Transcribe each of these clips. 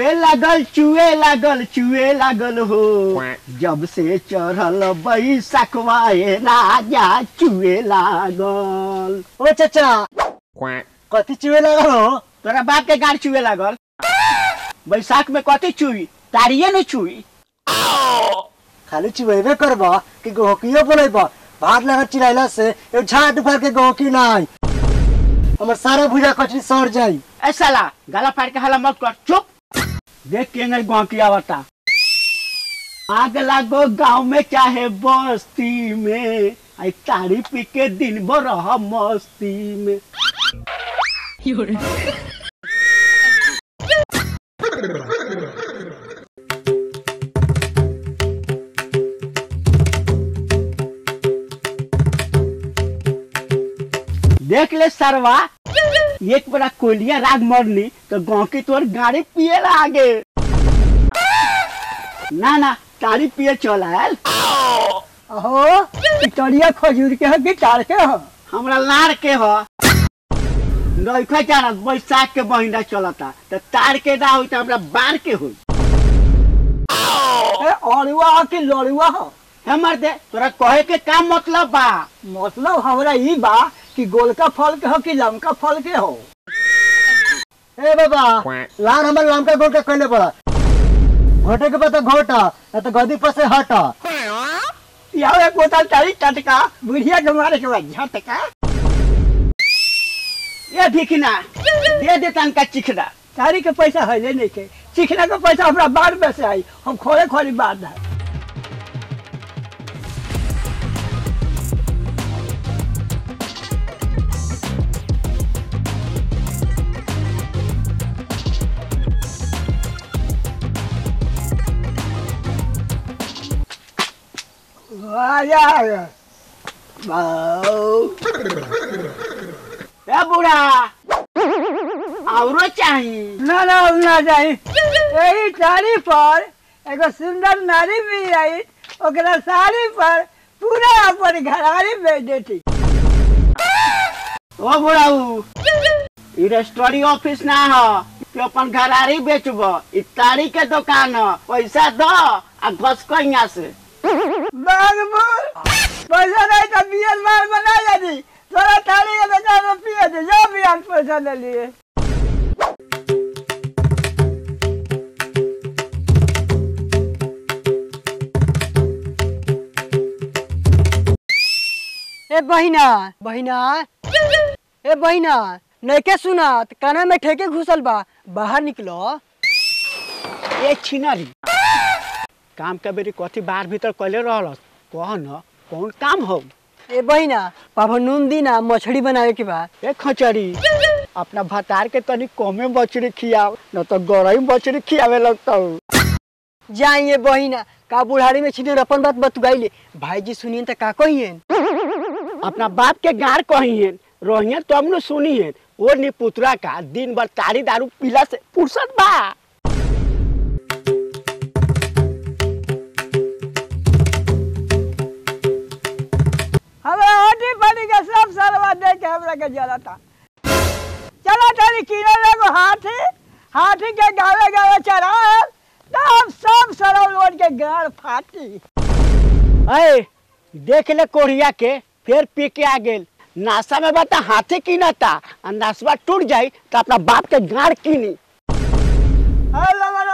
चुए लागल चुए लागल चुए लागल हो। जब से चढ़ल बैसखवाए राजा चुए लागल। ओ चाचा। कथी चुए लागल हो? तोरा बाप के गाड़ चुए लागल। बैसाख में कथी चुई तारिये न चुई खाली चुएबे करब कि गहकियो बोलेब। भात लगा चिल्लाइला से एगो झाट उफार के गहकी ना हमर सारा भुजा कचरी सड़ जाई ए साला गला फाड़ के हला मत कर। चुप। देख के नहीं गाँव की आवता आग लागो गाँव में चाहे बस्ती में आई तारी पी के दिन भर मस्ती में। देख ले सरवा एक बड़ा कोलिया राग मरनी तो गाँव की तोर गाड़ी पिए आगे ना ना तारी पिए चल आयल। अहो पिटरिया खजूर के हो तार के हो। हमरा लाड़ के हो। नइखा जानत बैसाख के महीना चलता तो तार के ना होई तो हमरा बार के ए अरुआ हो कि लड़ुआ हो। हमर दे तोरा कहे के का मतलब बा? मतलब हमरा ई बा कि गोलका फल के हो कि लमका फल के हो? ए बाबा लार हमर लमका गोलका कहले बड़ा घोटे के बता घोटा या तो गदी पर से हटा। यार एक बोतल तारी टटका, बुढ़िया के मारे के बाद झटका ये भिखना, दे दे तनका चिखना तारी के पैसा है ले नहीं के चिकना के पैसा हमरा बाद में से आई, हम खोले खोली बाद है ए बुढ़ा औरो चाहिए ना ना ना जाई यही साड़ी पर एगो सुंदर नारी भी आई ओकरा साड़ी पर पूरा अपन घरारी बेच देती ओ बुढ़ाऊ ई रेस्टोरेंट ऑफ़िस ना हो तू अपन घरारी बेचब ई तारी के दुकान हो पैसा दो आ घस को यहाँ से बागबुल पैसा नहीं तो बियर बार बना जाती थोड़ा थाली के दुकान में पिए थे जो भी हम पैसा ले लिए। ए बहिना बहिना। ए बहिना नैके सुनात काना में ठेके घुसल बा। बाहर निकलो। ए छिनरी। काम के बेरी कथी बाहर भीतर कैले रहलस? कह न कौन काम हो? ए बहिना पापा नून दी ना मछली बनावे के बा। ए खचरी अपना भतार के तनी कमे बछड़ी खियाव न तो गरई बछड़ी खियावे लगता। जाइए बहिना का बुढ़ारी में छिने अपन बात बतुगाइले? भाईजी सुनिए त का कहिएन अपना बाप के गार कहिए रोहिए तब न सुनिए वो निपुतरा का दिन भर तारी दारू पीला से फुर्सत बा। सब सरवा दे के हमरा के जलता चलो तनी किने एगो हाथी हाथी के गावे गावे चढ़ाए तब सब सरव लोड के गाड़ फाटी। अरे देख ले कोढ़िया के फिर पी के आ गेल। नासा में बता हाथे कीनता आ नासवा टूट जाई तो अपना बाप के गाड़ कीनी। रबर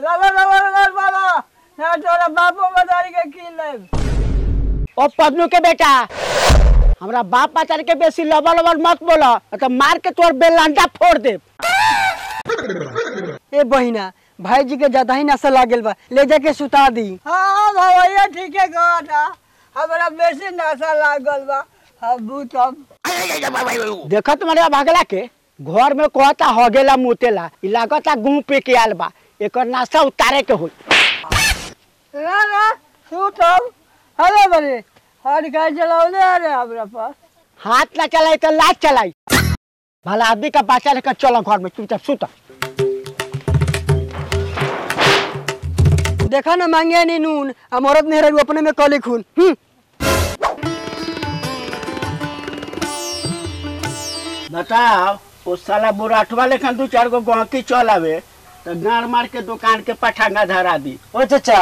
रबर रबर बाबा ना तोरा बापो बतारी के की लेब। ओ पदनू के बेटा हमरा बाप पाचार के बेसी लबर लबर मत बोला तो मार के तोर बेलंडा फोड़ दे ए बहिना भाईजी के ज़्यादा ही नशा लागल बा ले जाके सुता दी। हाँ भैया ठीक है कहता हमरा बेसी नशा लागल बा अब तब। देखा तुम्हारे भगला के घर में कहता हगेला मुतेला इ लागता गुं पे के आल बा एकर नासा उतारे के होई। ना ना सुतब। हेलो बरे हर गाय चलावले अरे हमरा पास हाथ ना चलाई तो लात चलाई भला आदमी का बच्चा लेकर चलो घर में चुपचाप सुता। देखा ना मांगे नहीं नून आ मरद मेहरा अपने में कले खून। हम्म। बताओ ओ साला बुराठवा लेखन दू चार गो गहकी चल आवे तो गाड़ मार के दुकान के पठांगा धरा दी। ओ चाचा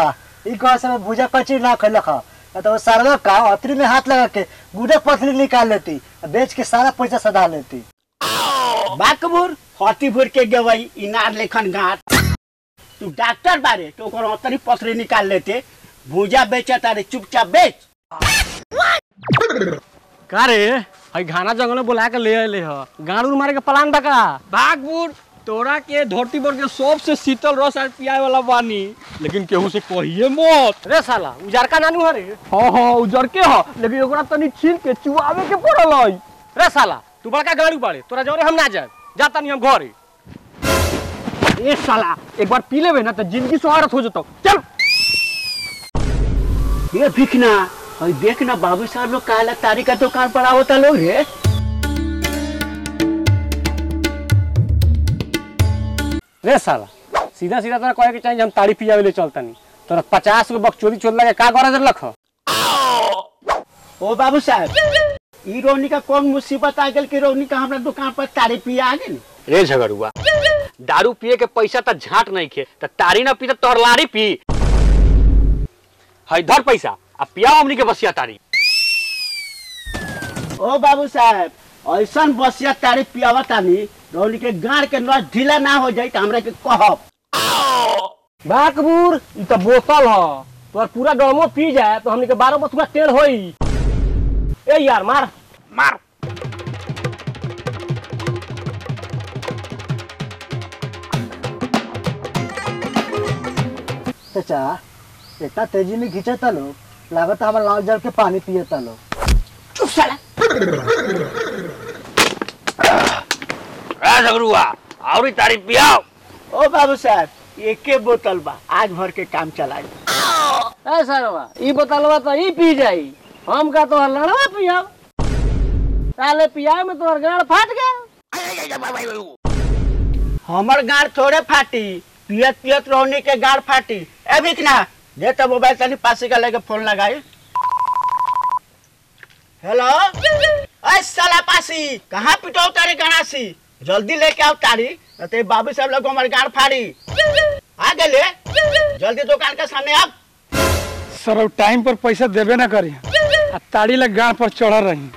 ई कहा समय भूजा कचरी ना न तो वो सरवा का अतरी में हाथ लगा के गुड़े पथरी निकाल लेती बेच के सारा पैसा सधा लेती। बाकबुर हटी भूर के गवई इनार लेखन गाँठ। तू डॉक्टर बारे तो अतरी पथरी निकाल लेते भूजा बेचा तारे चुपचाप बेच। का रे? हई घाना जंगल में बुला के ले ह। गाड़ मारे के प्लान बा का? भागपुर तोरा के धरती पर के सबसे शीतल रस आज पियाए वाला बानी। लेकिन केहू से कहिए मत। रे साला उजारका नानू हरे हाँ हाँ उजर के ह लेकिन ओकरा तनी छीन के चुआवे के पड़ल है। रे साला तू बड़का गाड़ी बाड़े तोरा जरे हम ना जाए जाता नहीं हम घरे। ए साला एक बार पी लेबे ना तो ज़िंदगी सुहारत हो जतो। चल। ये भिखना और देख ना बाबू साहब लोग काला तारी का दुकान पर आवता लोग रे। रे साला सीधा सीधा तोरा कहे के चाहिए हम ताड़ी पियावे ले चलता नहीं तोरा पचास गो बकचोदी चोद लगे का गरज रख? ओ बाबू साहब ई रोनी का कौन मुसीबत आ गल कि रोनी का हमरा दुकान पर तारी पिया आ गेल? रे झगड़ुआ दारू पिए के पैसा त झाट नहीं खे त तारी ना पी त तोहर लारी पी। हई धर पैसा आ पियाओ हमनी के बसिया तारी ओ बाबू साहब ऐसन बसिया तारी पियावा तानी रोनी के गाड़ के नस ढीला ना हो जाए तो हमरा के कहब। बाकबूर ई तो बोतल ह। तोर पूरा डमो पी जाए तो हमनी के बारह बथुआ तेल होई ए यार मार। मार। चाचा इतना तेज़ी में खींचता लोग लागत हमारा लाल जल के पानी पियता लोग। चुप साला। ए झगड़ुआ और तारी पियाओ। ओ बाबू साहब एके बोतल बा? आज भर के काम चलाई ए सरवा ई बोतलवा तो ई पी जाई। हम का तो लड़वा पियाव? साले पियावे में तोहर गाड़ फाट गया। हमर गाड़ थोड़े फाटी पियत पियत रोनी के गाड़ फाटी। ए भिखना दे तो मोबाइल तनी पासी का लेके फ़ोन लगाई। हेलो? अरे साला पासी कहाँ पिटाओ तारी गणासी? जल्दी लेके आओ तारी न तो बाबू साहब लोग हमारे गाड़ फाड़ी। आ गए जल्दी दुकान के सामने आप सर टाइम पर पैसा देबे ना करी। ताड़ी लग गाड़ पर चढ़ रही।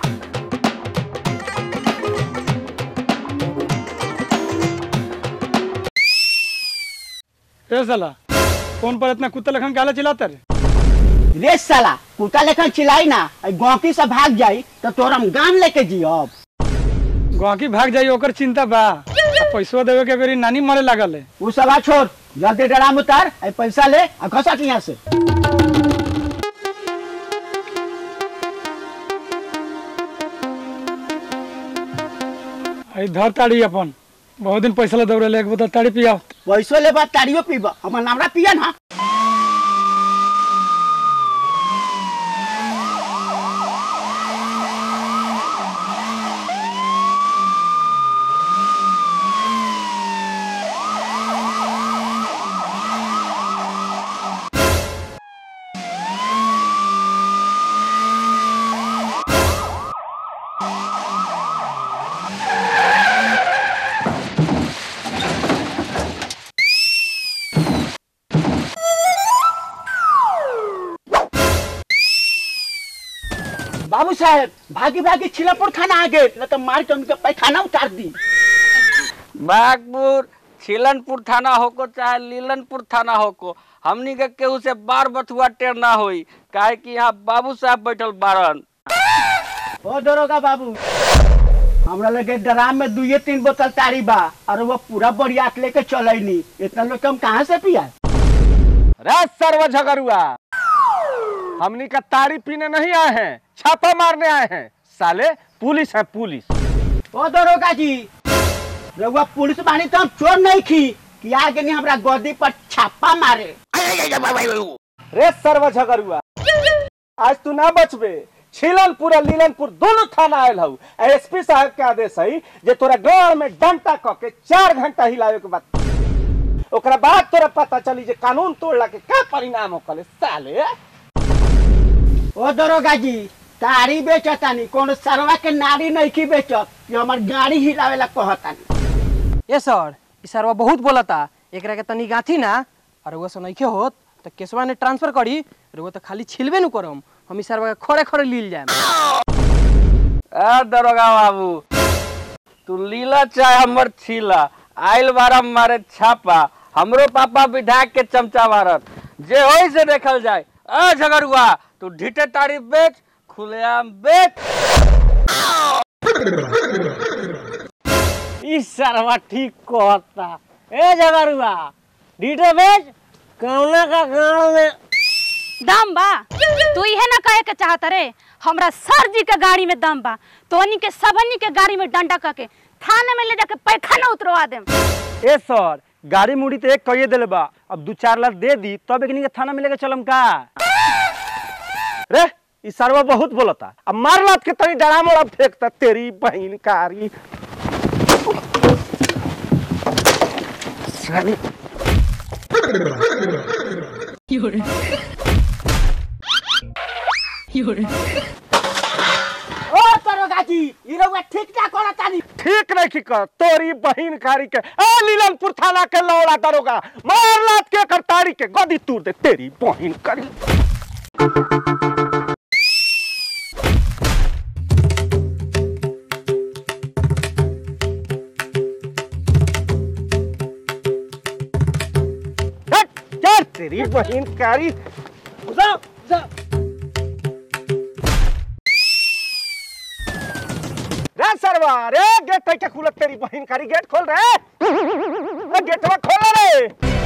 ए साला फ़ोन पर इतना कुत्ता लखन काला चिल्लाता रे। रे साला कुत्ता लेकर चिल्लाई ना अई गौकी से भाग जाई तो तोर हम गान लेके जी अब गहकी भाग जाई ओकर चिंता बा। आ पैसवा देवे के बेरी नानी मरे लागल। है उ आ छोड़। जल्दी ड्राम उतार आई पैसा ले आ घसट यहाँ से। धर ताड़ी अपन। बहुत दिन पैसा ला दौड़े एक बोतल ताड़ी पियाओ। पैसो ले बाद ताड़ियो पीब। हमर नामरा पिया ना साहब भागी भागी छिलापुर खाना आ गए न तो मार के उनके पैखाना उतार दी। बागपुर छिलनपुर थाना होको चाहे लीलनपुर थाना होको हमनी के केहू से बार बथुआ टेर ना होई काहे कि यहाँ बाबू साहब बैठल बारन ओ दरोगा बाबू। हमरा लगे ड्राम में दुए तीन बोतल तारी बा और वो पूरा बरियात लेके चलैनी। इतना लोग हम कहाँ से पिया? रे सर्व झगड़ुआ हमनी का ताड़ी पीने नहीं आए हैं छापा मारने आए हैं। साले पुलिस है पुलिस। ओ दरोगा जी रउआ पुलिस बानी तो हम चोर नहीं खी कि आगे नहीं हमरा गोदी पर छापा मारे। रे सर्व झगड़ुआ आज तू ना बचबे। छिलनपुर और लीलनपुर दोनों थाना आयल हऊ एसपी साहब के आदेश है जे तोरा गाँव में डंटा क के चार घंटा हिलावे के बाद ओकरा बाद तोरा पता चली जे कानून तोड़ला के का परिणाम होकले। साले ओ दरोगा जी ताड़ी बेचतानी कोनो सरवा के नारी नहीं की बेचत कि हमार गाड़ी हिलावेला कहतानी। ए सर ई सरवा बहुत बोलता एकरा के तनी गाथी ना और वो से नइखे होत तो केसवा ने ट्रांसफ़र करी रउआ तो खाली छिलबे नु करम हम ई सरवा के खड़े खड़े लील जाएम ए दरोगा बाबू तू लीला चाहे हमर छीला आइल बारम मारे छापा हमरो पापा विधायक के चमचा मारत जे होई से देखल जाए ए झगड़ुआ तू ढीटे ताड़ी बेच खुलेआम बेच। ई सरवा ठीक कहता। ए जगरुआ डीटे बेच कौना का गाँव में। दम बा। तू इहे ना कहे के चाहत रे हमरा सर जी के गाड़ी में दम बा तोनी के सबनी के गाड़ी में डंडा करके थाने में ले जाके पैखाना उतरवा देम। ए सर गाड़ी मुड़ी तो एक कहिए दिले बा अब दू चार लाख दे दी तब एकनी के थाना में लेके चलम का? रे ई सरवा बहुत बोलता। अब मार लात के तनी डरा मोड़ा फेंकता तेरी बहन कारी। ओ जी ई रउआ ठीक ना कहतानी ठीक नहीं कर तोरी बहन कारी के ए लीलनपुर थाना के लौड़ा दरोगा मार लात के करताड़ी के गदी तूर दे तेरी बहन कारी। बहन कारी जा, जा। रे सरवा रे गेट कैसे खुलत तेरी बहन कारी गेट खोल रे गेटवा खोल रे।